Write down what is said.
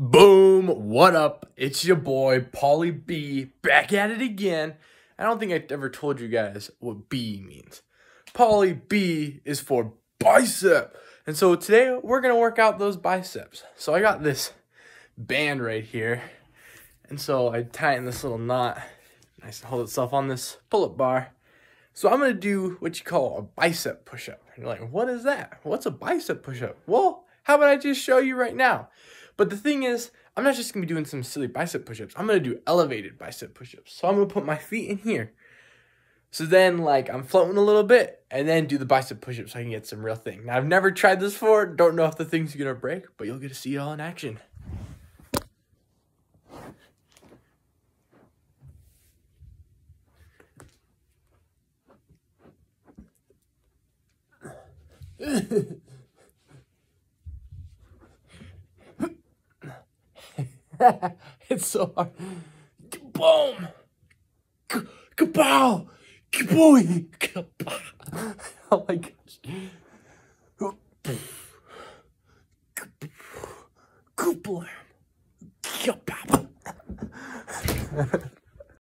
Boom! What up? It's your boy, Paully B, back at it again. I don't think I ever told you guys what B means. Paully B is for bicep. And so today we're going to work out those biceps. So I got this band right here. And so I tighten this little knot. Nice and hold itself on this pull-up bar. So I'm going to do what you call a bicep push-up. You're like, what is that? What's a bicep push-up? Well, how about I just show you right now? But the thing is, I'm not just to be doing some silly bicep push-ups. I'm to do elevated bicep push-ups. So I'm to put my feet in here. So then, like, I'm floating a little bit, and then do the bicep push-ups so I can get some real thing. Now, I've never tried this before. Don't know if the thing's to break, but you'll get to see it all in action. it's so hard. Boom! Kapow! Kapow! Oh my gosh. Kablam! Kapow!